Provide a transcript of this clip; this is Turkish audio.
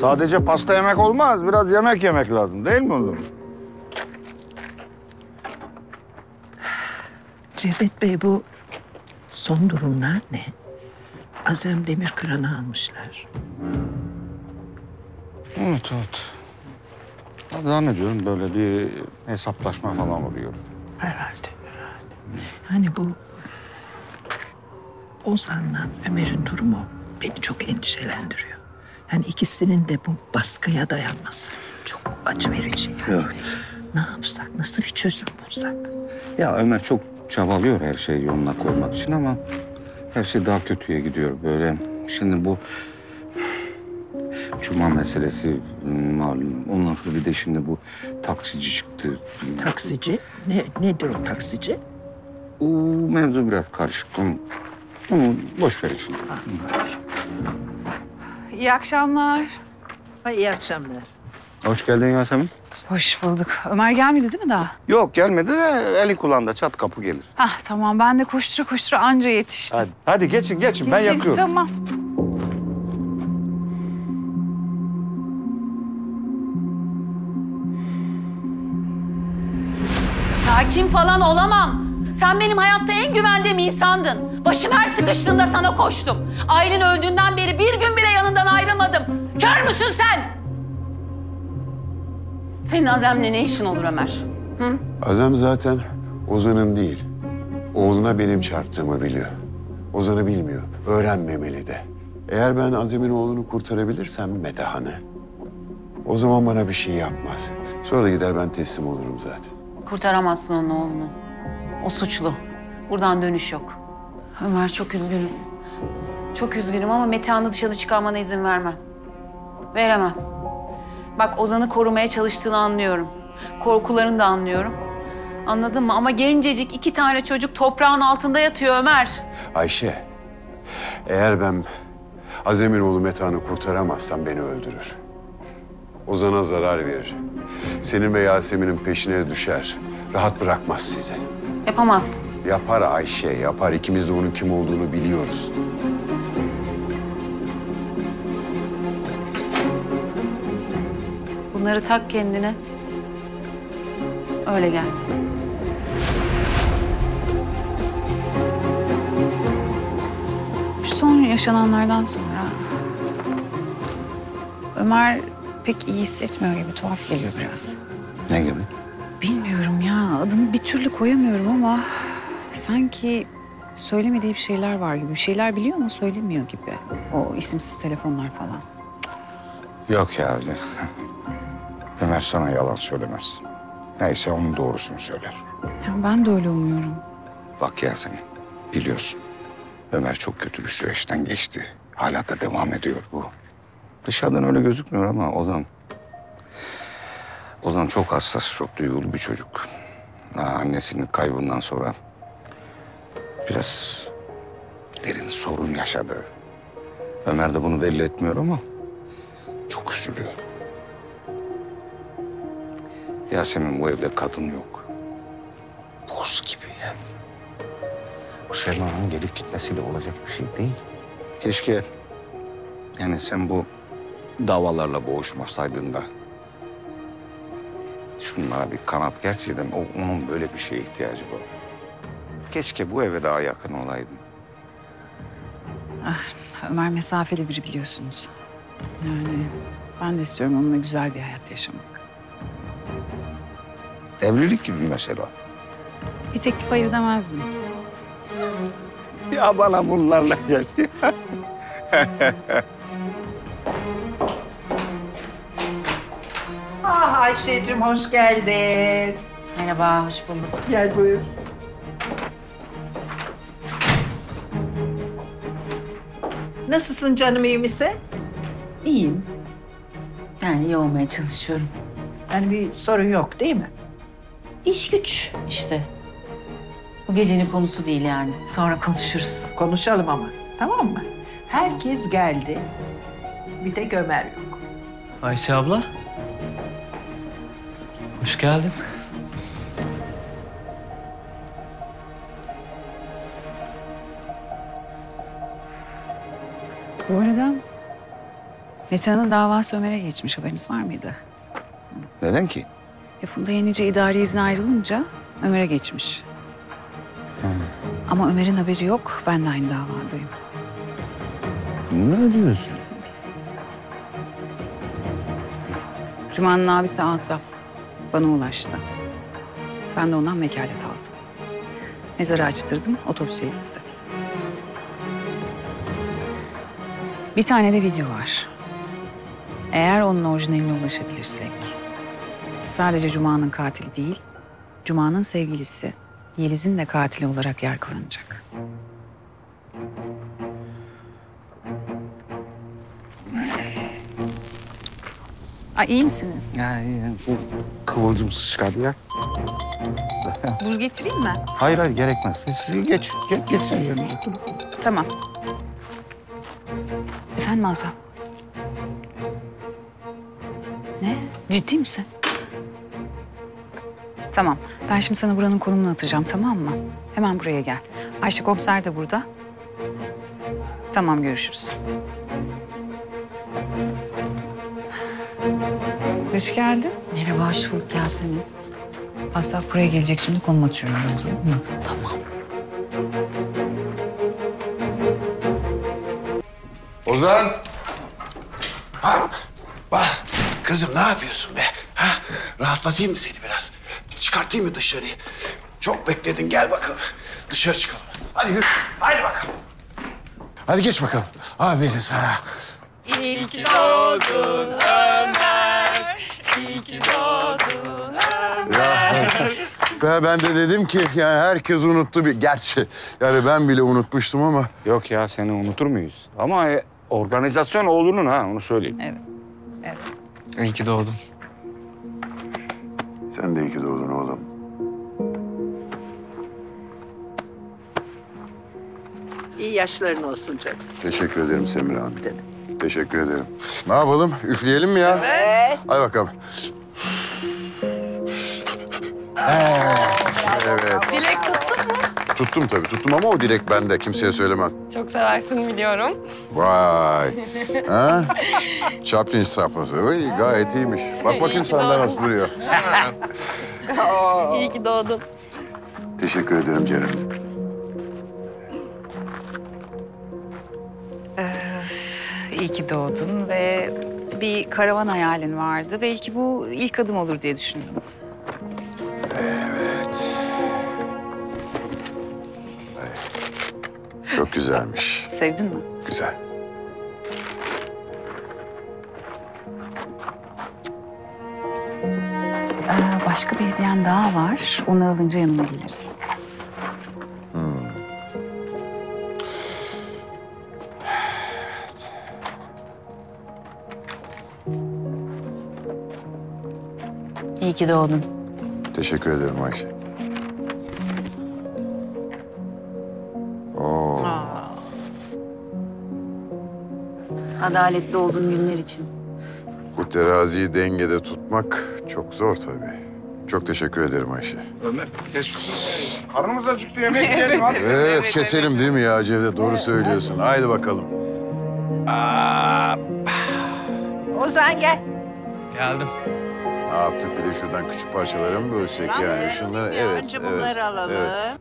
Sadece pasta yemek olmaz. Biraz yemek yemek lazım değil mi oğlum? Cevdet Bey bu son durumlar ne? Azem demir kıranı almışlar. Evet evet. Zannediyorum böyle bir hesaplaşma falan oluyor. Herhalde, herhalde. Yani bu Ozan'la Ömer'in durumu beni çok endişelendiriyor. Yani ikisinin de bu baskıya dayanması çok acı verici. Yani. Ne yapsak, nasıl bir çözüm bulsak? Ya Ömer çok çabalıyor her şeyi yoluna koymak için ama her şey daha kötüye gidiyor böyle. Şimdi bu Cuma meselesi malum. Ondan sonra bir de şimdi bu taksici çıktı. Taksici, ne, nedir o taksici? O mevzu biraz karışık. Onu, boş verin şimdi. İyi akşamlar. Ay, iyi akşamlar. Hoş geldin Yasemin. Hoş bulduk. Ömer gelmedi değil mi daha? Yok gelmedi de eli kulağında çat kapı gelir. Hah tamam ben de koştura koştura anca yetiştim. Hadi, hadi geçin geçin ben Geçelim, yakıyorum. Tamam. Sakin falan olamam. Sen benim hayatta en güvendiğim insandın. Başım her sıkıştığında sana koştum. Aylin öldüğünden beri bir gün bile yanından ayrılmadım. Kör müsün sen? Senin Azem'le ne işin olur Ömer? Azam zaten Ozan'ın değil. Oğluna benim çarptığımı biliyor. Ozan'ı bilmiyor. Öğrenmemeli de. Eğer ben Azem'in oğlunu kurtarabilirsem Metehan'ı. O zaman bana bir şey yapmaz. Sonra da gider ben teslim olurum zaten. Kurtaramazsın onun oğlunu. O suçlu. Buradan dönüş yok. Ömer çok üzgünüm. Çok üzgünüm ama Metehan'ı dışarı çıkarmana izin vermem. Veremem. Bak Ozan'ı korumaya çalıştığını anlıyorum. Korkularını da anlıyorum. Anladın mı? Ama gencecik iki tane çocuk toprağın altında yatıyor Ömer. Ayşe, eğer ben Azem'in oğlu Metehan'ı kurtaramazsam beni öldürür. Ozan'a zarar verir. Senin ve Yasemin'in peşine düşer. Rahat bırakmaz sizi. Yapamaz. Yapar Ayşe, yapar. İkimiz de onun kim olduğunu biliyoruz. Bunları tak kendine. Öyle gel. Şu son yaşananlardan sonra Ömer pek iyi hissetmiyor gibi tuhaf geliyor biraz. Ne gibi? Adını bir türlü koyamıyorum ama sanki söylemediği bir şeyler var gibi. Bir şeyler biliyor ama söylemiyor gibi. O isimsiz telefonlar falan. Yok ya. Ömer sana yalan söylemez. Neyse onun doğrusunu söyler. Ya ben de öyle umuyorum. Bak Yasemin, biliyorsun. Ömer çok kötü bir süreçten geçti. Hala da devam ediyor bu. Dışarıdan öyle gözükmüyor ama Ozan... Ozan çok hassas, çok duygulu bir çocuk. Ha, annesinin kaybından sonra biraz derin sorun yaşadı. Ömer de bunu belli etmiyor ama çok üzülüyor. Yasemin bu evde kadın yok. Buz gibi ya. Bu Selma'nın gelip gitmesiyle olacak bir şey değil. Keşke yani sen bu davalarla boğuşmasaydın da şunlara bir kanat gerseydin o onun böyle bir şeye ihtiyacı var. Keşke bu eve daha yakın olaydın. Ömer mesafeli biri biliyorsunuz. Yani ben de istiyorum onunla güzel bir hayat yaşamak. Evlilik gibi mesela. Bir teklif hayır demezdim. Ya bana bunlarla gel. Ayşe'cim hoş geldin. Merhaba, hoş bulduk. Gel buyur. Nasılsın canım iyi misin? İyiyim. Yani iyi olmaya çalışıyorum. Yani bir sorun yok değil mi? İş güç işte. Bu gecenin konusu değil yani. Sonra konuşuruz. Konuşalım ama tamam mı? Herkes geldi. Bir tek Ömer yok. Ayşe abla. Hoş geldin. Bu arada Metehan'ın davası Ömer'e geçmiş haberiniz var mıydı? Neden ki? E Funda Yenice idari izne ayrılınca Ömer'e geçmiş. Ama Ömer'in haberi yok. Ben de aynı davadayım. Ne diyorsun? Cuma'nın abisi Asaf bana ulaştı. Ben de ondan vekalet aldım. Mezarı açtırdım, otopsiye gitti. Bir tane de video var. Eğer onun orijinaline ulaşabilirsek... ...sadece Cuma'nın katili değil... ...Cuma'nın sevgilisi Yeliz'in de katili olarak yargılanacak. Ay iyi misiniz? Yani şu kıvılcım sıçradı ya. Buz getireyim mi? Hayır hayır gerekmez. Siz geç, geç, geç sen yerine. Tamam. Efendim Azam? Ne? Ciddi misin? Tamam. Ben şimdi sana buranın konumunu atacağım tamam mı? Hemen buraya gel. Ayşe komiser de burada. Tamam görüşürüz. Hoş geldin. Merhaba, hoş bulduk Yasemin. Asaf buraya gelecek şimdi konum atıyorum. ben, Tamam. Ozan! Ha, bak kızım ne yapıyorsun be? Ha, rahatlatayım mı seni biraz? Çıkartayım mı dışarıyı? Çok bekledin gel bakalım. Dışarı çıkalım. Hadi yürü. Hadi bakalım. Hadi geç bakalım. Aferin sana. Ya ben, ben de dedim ki yani herkes unuttu bir gerçi yani ben bile unutmuştum ama Yok ya seni unutur muyuz? Ama e, organizasyon oğlunun ha onu söyleyeyim. Evet. Evet. İyi ki doğdun. sen de iyi ki doğdun oğlum. İyi yaşların olsun canım. Teşekkür ederim Semir Hanım. Teşekkür ederim. Ne yapalım? Üfleyelim mi ya? Evet. Hadi bakalım. Evet. evet. Dilek tuttun mu? Tuttum tabii. Tuttum ama o dilek bende. Kimseye söylemem. Çok seversin biliyorum. Vay. ha? Chaplin safhası. Oy, gayet iyiymiş. Bak bakayım senden nasıl duruyor. İyi ki doğdun. Teşekkür ederim Ceren. İyi ki doğdun ve bir karavan hayalin vardı. Belki bu ilk adım olur diye düşündüm. Evet. Çok güzelmiş. Sevdin mi? Güzel. Ee, başka bir hediyen daha var. Onu alınca yanıma gelirsin. Ki doğdun. Teşekkür ederim Ayşe. Oo. Adaletli olduğun günler için. Bu teraziyi dengede tutmak çok zor tabii. Çok teşekkür ederim Ayşe. Ömer kes şunu. Karnımız acıktı yemek yiyelim hadi. Evet, keselim değil mi ya Cevdet? Doğru söylüyorsun. Haydi bakalım. Aa, Ozan gel. Geldim. Ne yaptık bir de şuradan küçük parçalara mı bölsek yani? Şunları evet, evet. bunları alalım. evet.